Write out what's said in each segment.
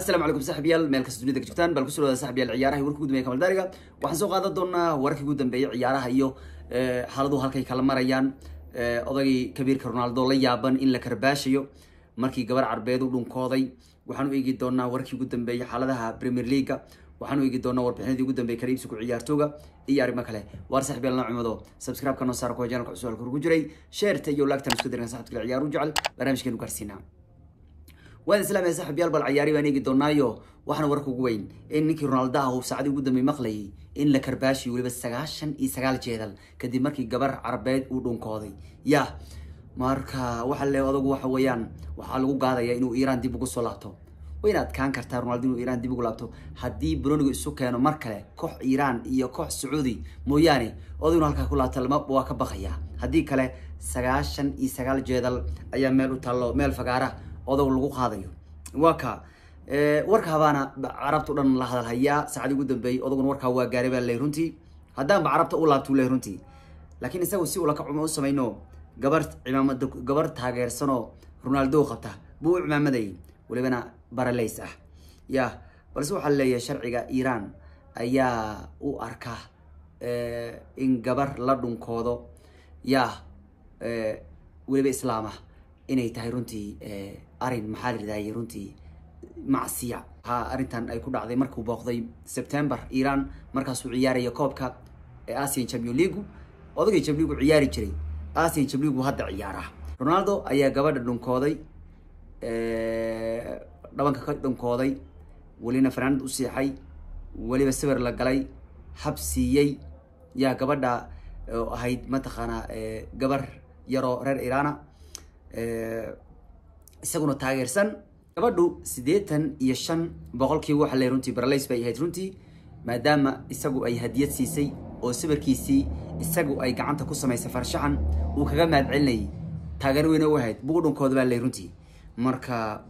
asalaamu calaykum saxbiyaal meel kasta dunida ka joogtaan bal ku soo dhawaada saxbiyaal ciyaaraha iyo warka ugu dambeeya kamal daariga waxaan soo qaadan doonaa wararkii ugu dambeeyay ciyaaraha iyo xaaladuhu halkay kala marayaan. Odaygii kabiirka ronaldo la yaaban in la karbaashayo. Markii gabar carbeed u dhunkooday waxaan u eegi doonaa wararkii ugu dambeeyay xaaladaha premier leaguea. Waxaan u eegi doonaa warbixinadii ugu dambeeyay kala iibsiga ciyaartooga iyo arrimo kale. Waar saxbiyaal noo cumado subscribe-ka noo saara kuwa janalka cusub halka ugu jiray sheerta iyo laagtan isku dirkan waan islaamaya saaxiibyaal bal ciyaari baan eegi doonaayo. Waxaana warka ugu weyn in ninkii ronaldo ah uu saacadii ugu dambeey maqlayay in la karbaashiyo weliba sagaashan iyo sagaal jeedal kadib markii gabar carbeed uu dhunkooday ya marka waxa le odagu waxa weeyaan waxaa lagu gaadaya inuu iiraan dib ugu soo laabto. Wayna adkaan kartaa ronaldo inuu iiraan dib ugu laabto. Haddii bronigu isu keeno mar kale koox iiraan iyo koox sacuudi mooyaane odaguna halkaa ku laabta lama waa ka baqaya. Haddii kale sagaashan iyo sagaal jeedal ayaa meel u taallo meel fagaara odag lagu qaadayo. Waa ka warka habaana carabta dhan la hadalhayaa saacadii ugu dambeeyey odaguna warkaa waa gaaray baa ley runtii. Haddaanba carabta u laabtu ley runtii. Laakiin isagu si ulaka cuma u samayno gabar cimaamada gabar taageersanoo ronaldo qabta buu u cimaamaday. Welibana baralays ah. Ya balse waxaa leeyahay sharciga iiraan ayaa u arka in gabar la dhunkoodo. Ya weliba islaam ah inay tahay runtii arrin maxaa la yidhahday runtii macsiya. Waxaa arrintan ay ku dhacday markuu booqday september iran markaasuu ciyaaraya koobka asian champion leagu odagay leagu ciyaari jiray. Asian leagu hadda ciyaara. Ronaldo ayaa gabadha dhunkooday dhabanka ka dhunkooday. Welina fanaanad u siixay weliba sawir la galay hab siiyey. Yaa gabadha ahayd mataqaanaa gabar yaroo reer irana isaguna taageersan. Gabadhu siddeetan iyo shan boqolkiiba waxa le runtii baralays bay ahayd runtii maadaama isagu ay hadiyad siisay oo sawirkiisii isagu ay gacanta ku samaysay farshaxan uu kaga mahad celinayay taageero weyne u ahayd bugu dhunkooda baa ley runtii. Marka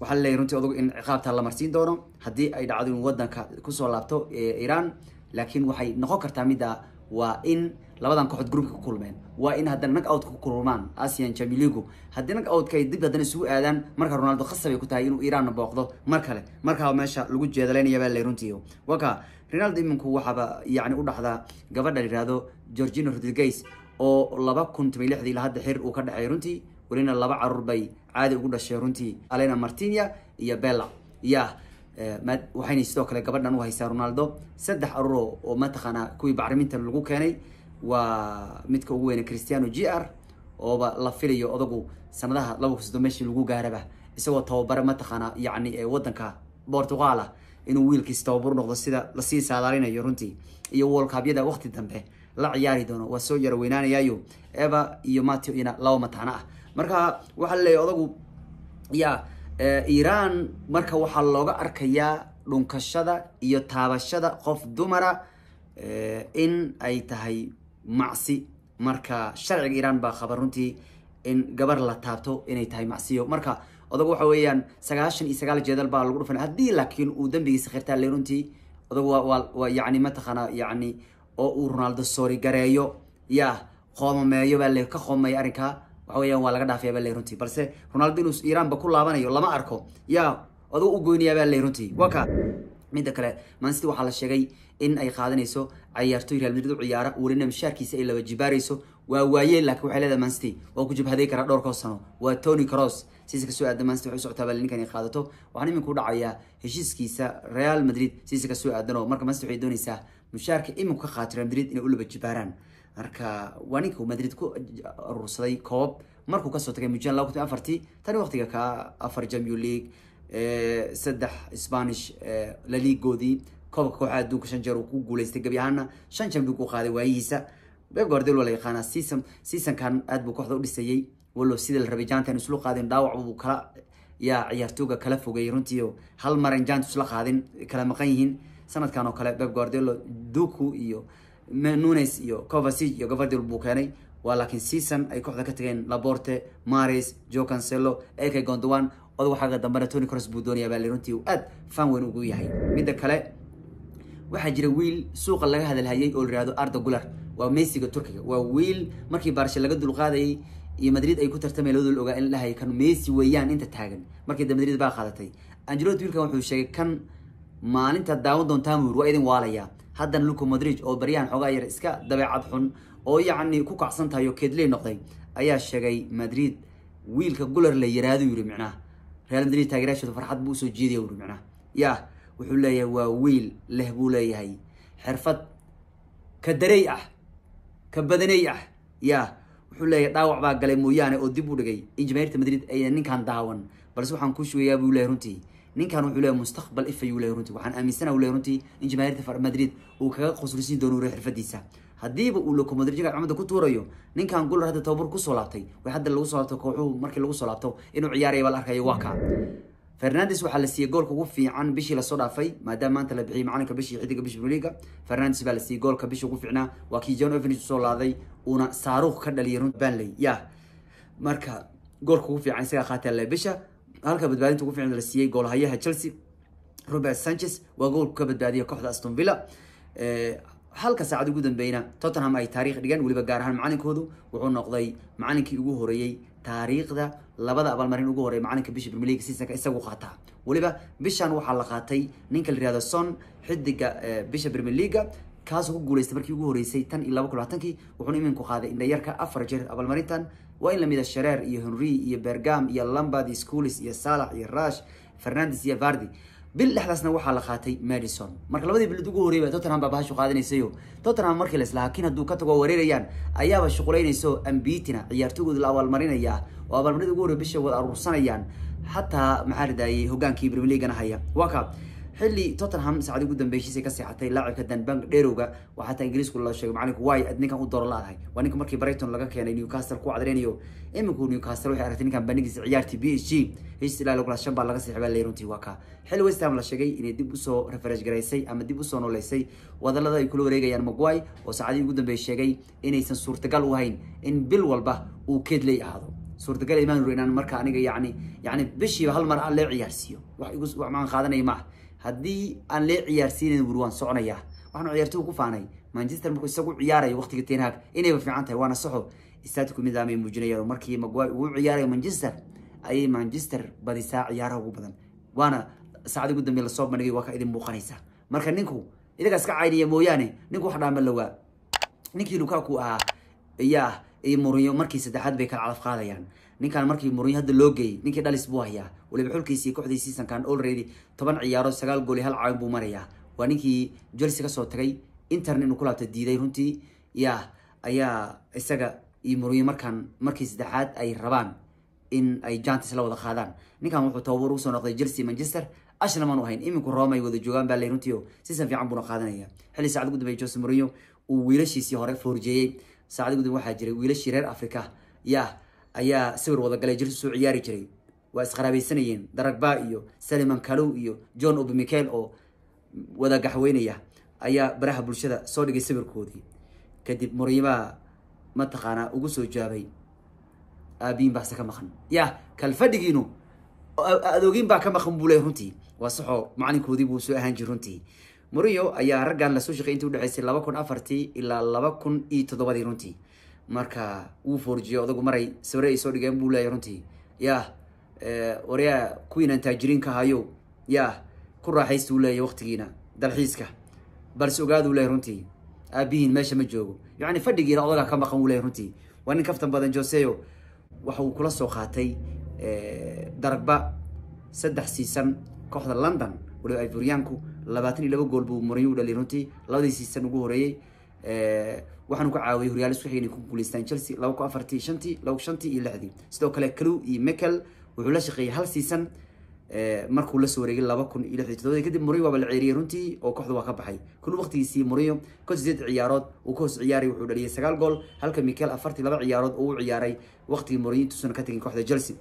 waxaa ley runtii odagu in ciqaabta la marsiin doono haddii ay dhacdo in wadanka ku soo laabto iiraan laakiin waxay noqon kartaa midda waa in labadan kooxood groupka ku kulmeen. Waa in haddana nag outka ku kulmaan asian chamiligu haddii nag outka ay dib haddana isugu aadaan marka ronaldo khasab ay ku tahay inuu iiraanna booqdo mar kale. Markaa meesha lagu jeedalaynaya baa ley runtii. Waka ronaldo iminku waxaaba yani u dhaxdaa gabadha la yihahdo georgino rodriguez oo laba kun toban lixdii ilaa hadda xir uu ka dhexeey runtii welina laba carruur bay caadi ugu dhashay runtii. Alena martinia iyo bella. Ya waxayna sidoo kale gabadhan u haysaa ronaldo. Saddex aruuro oo mataqaanaa kuwii bacriminta lagu keenay waa midka ugu weyne christiano g r ooba la filayo odagu sanadaha laba kusodo meeshii lagu gaaraba isagoo tababare mataqaanaa yacni wadanka portugal ah inuu wiilkiis tababar noqdo sida la sii saadaalinayo runtii. Iyo wolkaabyada waqti dambe la ciyaari doono waa soo yaro weynaanayayo eva iyo mateo ina laba mataano ah. Marka waxaa laleeyahy odagu ya iiraan marka waxaa looga arkayaa dhunkashada iyo taabashada qof dumara in ay tahay macsi. Marka sharciga iiraan baa qaba runtii in gabar la taabto inay tahay macsiyo. Marka odagu waxa weeyaan sagaashan iyo sagaal jeedal baa lagu dhufan. Haddii laakiin uu dambigiisa khirtaa le runtii odagu waa yani mataqaana yani oo uu ronaldo soori gareeyo. Ya qoomameeyo baa le ka qoomeeya arrinkaa waxa weeyaan waa laga dhaafaya baa ley runtii. Balse ronaldo inuu iiraanba ku laabanayo lama arko. Ya odagu u goynayaa baa ley runtii. Ka midda kale mancity waxaa la sheegay in ay qaadanayso cayaartoy real madrid u ciyaara welina mishaarkiisa ay laba jibaarayso waa waayeen laakiin waxay leedahay mancity waa ku jabhaday karaa dhowrkoo sano. Waa tony cross siisa ka soo aadan mancity waxay u socotaa ay qaadato. Waxaan imika u dhacayaa heshiiskiisa real madrid siisa ka soo aadan oo marka mancity waxay doonaysaa mushaarka imika ka qaato real madrid inay u laba jibaaraan marka waa ninka madrid ku aruursaday koob. Markuu ka soo tagay mujan kun afartii. Tani waqtiga ka afar champion league saddex spanish laligoodii koobka kooxa adduunka shan jeer uu ku guuleystay gebi ahaana shan champion u qaaday waayihiisa. Beb guardiola waa la yaqaanaa season seasonkan aad buu kooxda u dhisayey. Walow sida la rabay jantan islu qaadin dhaawac buu kala yaa ciyaartooga kala fogeeyey runtii hal maran jant isla qaadin kala maqan yihiin. Sanadkan oo kale beb guardiola duku iyo nunes iyo covasic iyo gavardil buu keenay. Waa laakiin season ay kooxda ka tageen laborte mares jo cancelo eke gondowan odagu xagga dambena tony cross buu doonaya baa runtii aad fan weyn ugu yahay. Midda kale waxaa jira wiil suuqa laga hadalhayay oo la yihahdo arda gular waa messiga turkiga. Waa wiil markii baarshe laga dulqaadayay iyo madrid ay ku tartamay labadooda ogaa in la dhahay kan messi weeyaan inta taagan. Markii da madrid baa qaadatay. Angelotti wiilkan wuxuu sheegay kan maalinta daawan yiri waa idin waalaya. Haddana luco madrid oo baryahan xoogaa yar iska dabeecad xun oo yacni ku kacsan tahay oo keedley noqday ayaa sheegay madrid. Wiilka guler la yiraahdo yiri micnaha real madrid taageerayaashooda farxad buu u soo jeedaya yiri micnaha ya wuxuu leeyahay waa wiil leh buu leeyahay. Xirfad ka darey ah ka badaney ah. Ya wuxuu leeyahay dhaawac baa galay mooyaane oo dib u dhigay. In jamaahirta madrid ayna ninkan daawan balse waxaan ku shugayaa buu leeyahay runtii. Ninkan wuxuu leeyahay mustaqbal if ayuu leeyahay runtii. Waxaan aaminsana uu leeyahay runtii in jamaahirta madrid uu kaga qoslisiin doono ure xirfadiisa haddiiba uu loko madrijiga cumada ku tuurayo ninkan gular hadda tababar ku soo laabtay way hadda lagu laabto kooxuhu markii lagu laabto inuu ciyaaraya baa la arkayo waa kaa fernandes waxaa la siiyey goolka ugu fiican bishii la soo dhaafay maadaama maanta la bixiyay macalinka bishii xidiga bishii premier fernandes baa la siiyey goolka bishii ugu fiicnaa waa kii john u soo laaday uuna saaruuq ka dhaliyay run banley ya marka goolka ugu fiican isagaa qaatay le bisha halka badbaadinta ugu fiican la siiyey goolhayaha chelsea robert sanchez waa goolku ka badbaadiyay kooxda aston villa halka saacad ugu dambeyna tottenham ay taariikh dhigan weliba gaar ahaan macalinkoodu wuxuu noqday macalinkii ugu horeeyey taariikhda labada abaalmarin ugu horeey macalinka bisha premier league seasonka isagu qaataa weliba bishan waxaa la qaatay ninka la yihahdo son xidiga bisha premier leaga kaasoo ku guuleystay markii ugu horeysay tan iyo laba kun labaatankii wuxuuna iminku qaaday indhayarka afar jeer abaalmarintan. Waa in lamida shareer iyo henry iyo bergam iyo lambard iyo schoolis iyo salax iyo rush fernandes iyo vardi bil dhexdaasna waxaa la qaatay madison. Marka labadii bilod ugu horreeyba tottenham baa bahashu qaadanaysayo. Tottenham markii la islahaa kin hadduu ka tago wareerayaan ayaaba shuqulaynayso ambitina ciyaartooygooda la abaalmarinaya. Oo abaalmarinada ugu horrey bisha wada aruursanayaan xataa maxaa ridayay hogaankii premier leaguena haya. Waa ka xilli tottenham saacadii ugu dambeyshiisay ka seexatay laacibka danbank dherowga waa xataa ingiriisku la sheegay macalinku waay ad ninkan u dooro la-dahay waa ninka markii brighton laga keenay newcastle ku cadreynayo iminku newcastle waxay aragtay ninkan bandhigiisa ciyaartii b h g. His ilaa lagula shan baa laga seexay baa leeyahay runtii waa ka. Xilli west ham la sheegay inay dib u soo refresh garaysay ama dib u soo nooleysay wadallada ay kula wareegayaan magway oo saacadii ugu dambeey sheegay inaysan suurtagal u ahayn in bil walba uu keedley ahaado. Suurtagal imaan inaan marka aniga yani yani bishiiba hal mar aan lee ciyaarsiiyo. Wax igu wax maan qaadanaya maaha haddii aan lee ciyaarsiinayn buri waan soconayaa waxaanu ciyaartoy ku faanay. Manchester markuu isagu ciyaarayo waqtiga tenhaag inayba fiican tahay waana saxo staadku midaamay muujinayaan markii magway uu ciyaarayo manchester ayay manchester badisaa ciyaaraha ugu badan. Waana saacada ugu dambe la soo bandhigay waa ka idin muuqanaysa. Marka ninku idaga iska cayniya mooyaane ninku wax dhaama lawaa ninkii lukaku ahaa yaa iyo murinyo markii saddexaad bay kala calaf qaadayaan ninkan markii murinyo hadda loo geeyey ninkii dhalis buu hayaa. Waliba xulkiisii kooxdii seasonkan already toban ciyaaro sagaal gool iyo hal caawin buu marayaa. Waa ninkii chelsea ka soo tagay intern inuu ku laabta diiday runtii. Ya ayaa isaga iyo murinyo markaan markii saddexaad ay rabaan in ay jantis la wada qaadaan. Ninkan wuxuu tababar u soo noqday chelsea manchester. Ashna maanu ahayn iminku rome ay wada joogaan baa lay runtii o sisan fiican buuna qaadanaya. Xilli saacad ugu dambeey jose mourinho uu wiilashiisii hore foorjeeyey saacad ugu waxaa jiray wiilashii reer africa ya ayaa sawir wada galay chelsea soo ciyaari jiray. Waa isqaraabaysanayeen daragba iyo saliman kalow iyo john obi michael oo wada gaxweynaya. Ayaa baraha bulshada soo dhigay sawirkoodii. Kadib murimaa mataqaanaa ugu soo jaabay. Aabiin baase ka maqan. Ya kalfadhigiinu adoogiin baa ka maqan buu leey runtii. Waa saxoo macalinkoodii buu soo ahaan jir runtii. Murinho ayaa raggan la soo shaqey intii udhexeysay laba kun afartii ilaa laba kun iyo toddobadii runtii marka wuu foorjiyey odagu maray sawire ay soo dhigeen buu leeyahy runtii. Ya waryaa kuwiinaan taajiriinka hayo. Ya ku raaxaysta uu leeyahy waqtigiina dalxiiska. Balse ogaaduu leeyahy runtii aabihiin meesha ma joogo. Yacni fadhigiina odagaa ka maqan wuu leeyahy runtii. Waa nin kaftan badan joseyo waxa uu kula soo qaatay daragba saddex siisan kooxda london waliba ivoriyaanku labaatan iyo laba gool buu moriyo u dhaliyay runtii. Labadii siisan ugu horeeyey waxaanu ka caawiyay horyaal isku xigay inay ku guuleystaan chelsea laba kun afartii shantii laba shantii iyo lixdii sidoo kale calow iyo michael wuxuu la shaqeeyey hal siisan markuu la soo wareegay laba kun iyo lixdii todobadii kadib mourinho waaba la ceeriyey runtii oo kooxda waa ka baxay. Kulu waqtigiisii mourinho kon sideed ciyaarood uu ka hoos ciyaaray wuxuu dhaliyay sagaal gool halka michael afartii laba ciyaarood oo u ciyaaray waqtigii mourinho intuusan ka tegin kooxda chelsea.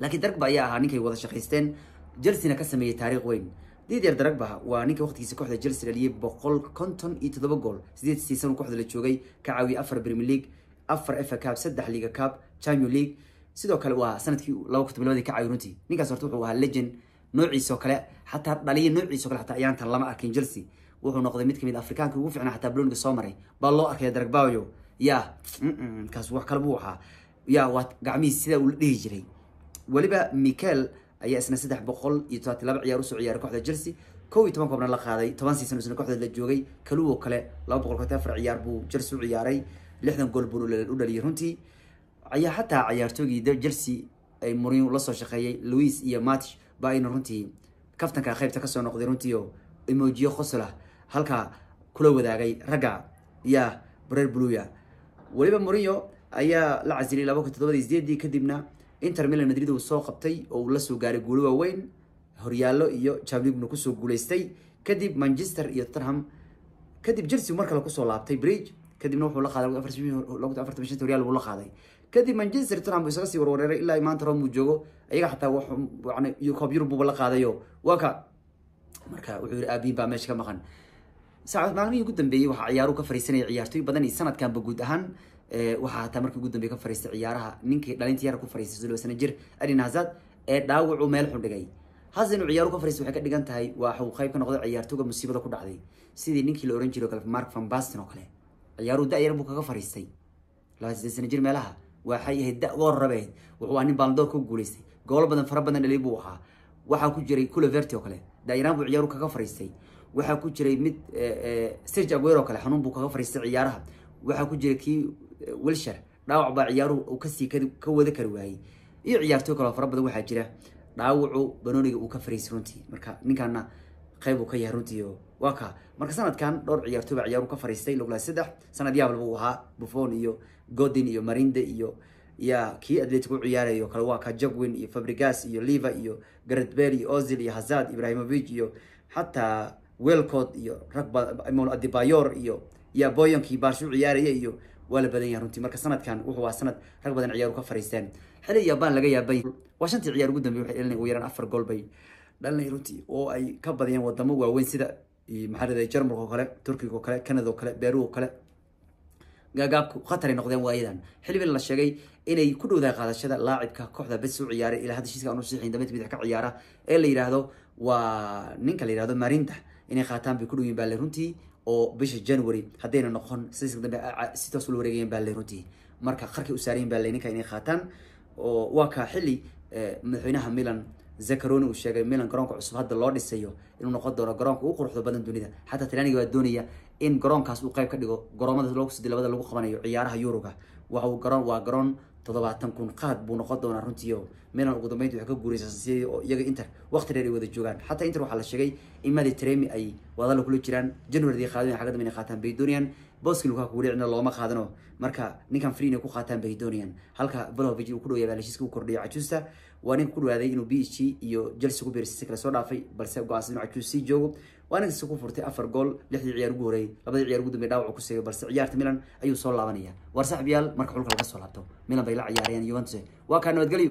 Laakiin daragba ayaa ahaa ninkay wada shaqaysteen chelsea-na ka sameeyey taariikh weyn didier daragba waa ninka waqtigiisa kooxda chelsea dhaliyay boqol konton iyo toddoba gool. Sideed uu kooxda la joogay ka caawiyay afar premier league afar fa cup saddex liga cup champion league. Sidoo kale waa sannadkii laba kun tobanadii ka caawiy runtii. Ninkaas horta wuxuu ahaa legend noociisoo kale xataa dhaliya noociisoo kale xataa ayaantan lama arkin chelsea. Wuxuu noqday mid ka mid afrikaanka ugu fiicnaa xataa bloniga soo maray. Baa loo arkaya daragbayo ya kaas wax kale buu ahaa. Ya waa gacmihiis sidaa uu la dhihi jiray. Weliba michael ayaa isna saddex boqol iyo todobaatan laba ciyaar u soo ciyaaray kooxda chelsea kow iyo toban koobna la qaaday. Toban season isna kooxda la joogay. Kaluwo kale laba boqol konton afar ciyaar buu chelsea u ciyaaray. Lixdan gool buu u dhaliyay runtii. Ayaa xataa ciyaartoogii chelsea ay murin la shaqeeyay. Louis iyo match ba ayna runtii kaftanka qaybta ka soo noqday runtii emojiyo qoslah halkaa kula wadaagay ragga ya brer bluya weliba murinyo ayaa la casiliyay laba sideedii kadibna inter milan madrid uu soo qabtay oo uu la soo gaaray guulo waaweyn horyaallo iyo chamligna ku soo guuleystay. Kadib manchester iyo tottenham kadib chelsea mar kale ku soo laabtay bridge kadibna wuxuu la qaaday afartan horyaal buu la qaaday. Kadib manchester tottenham buu isaga sii warwareeray ilaa maanta rome uu joogo ayaga xataa yani koob yurub la qaadayo. Waa ka marka wuxuu yihi aabiin baa meesha ka maqan. Saacad maalmihii ugu dambeeyey waxaa ciyaaruhu ka fariisanaya ciyaartooy badan iyo sanadkanba guud ahaan waxaa hataa markii ugu dambeeye ka fariistay ciyaaraha ninkii dhalinta yara ku fariistay sodon sana jir adin ee dhaawacu meel xun dhigay. Hase inuu ciyaaruhu ka fariistay waxay ka dhigan tahay waxuu qayb ka noqday ciyaartooga musiibada ku dhacday. Sidii ninkii la oran jiray o kale mark van basten oo kale. Ciyaaruhu da-yar buu kaga fariistay. Laba sideed sana jir meelaha waxay ahayd da goor rabeed wuxuu aa nin baaldoor ka guuleystay. Goolo badan fara badan dhaliy buu ahaa. Waxaa ku jiray culeverti oo kale. Da-yaraan buu ciyaaruhu kaga fariistay. Waxaa ku jiray mid serge aguero oo kale xanuun buu kaga fariistay ciyaaraha. Waxaa ku jiray kii wilshire dhaawac baa ciyaaruhu uu ka sii ka wada kari waayey iyo ciyaartooy kaloo fara badan waxaa jira dhaawacu banooniga uu ka fariistay runtii. Marka ninkaana qayb uu ka yahay runtii waa ka. Marka sanadkan dhowr ciyaartooy baa ciyaaruhu ka fariistay logla saddex. Sanad yaabal buu ahaa buffon iyo godin iyo marinde iyo ya kii atletico ciyaarayo kale waa ka. Jogwin iyo fabrigas iyo liva iyo garetbel iyo ozil iyo hazard ibrahimovic iyo xataa welcod iyo rag adibayor iyo ya boyonkii baashu ciyaaraya iyo waa la badan yahay runtii. Marka sanadkan wuxuu ahaa sanad rag badan ciyaaru ka fariisteen. Xili yabaan laga yaabay. Waa shantii ciyaar ugu dambeey waxay dhalinay ugu yaraan afar gool bay dhalinay runtii oo ay ka badiyeen wadamo waaweyn sida maxaa raday jarmalka oo kale turkiga kale canada kale beru oo kale. Gaagaabku khataray noqdeen waayadan. Xilibin la sheegay inay ku dhowdahay qaadashada laacibka kooxda bes u ciyaaray ilaa hadda heshiiska aan usiixin dambeed bidix ka ciyaara. Ee la yidhaahdo waa ninka la yidhahdo marinta inay qaataan bay ku dhow le runtii oo bisha january haddayna noqon sidiiska dambe si toos ula wareegayeen baa le runtii. Marka qarkay u saarayin baa le ninka inay qaataan oo waa ka xilli madaxweynaha milan zacaroni uu sheegay milan garoonka cusub hadda loo dhisayo inuu noqon doono garoonka ugu quruxda badan dunida. Xataa talyaaniga baa doonaya in garoonkaas uu qayb ka dhigo garoomada labada lagu qabanayo ciyaaraha yuruga waxa uu garoon waa garoon toddobaatan kun qaad buu noqon doonaa runtii oo milan ugu dambeynti waxay ka guuraysaa sidii iyaga inter waqti dheer ay wada joogaan. Xataa inter waxaa la sheegay in madi tremi ay wadala kula jiraan. January qaadeen xagga dambe inay qaataan bay doonayaan boski lukaa kugu dhicina looma qaadano. Marka ninkan free inay ku qaataan bay doonayaan halka vlahovic uu ku dhow yahay u kordhiyay cajuusta waa ninka ku dhawaaday inuu b h g iyo chelsea ku beersisay kala soo dhaafay balse go'aansan inuu cajuus sii joogo waa ninkas ku furtay afar gool lixdii ciyaar ugu horeeyay labadii ciyaar ugu dambeey dhaawac ku seegay balse ciyaarta milan ayuu soo laabanaya. War saaxiib yaal marka xulka laga soo laabto. Milan bay la ciyaarayaan juventus. Waa kaa nabadgelyo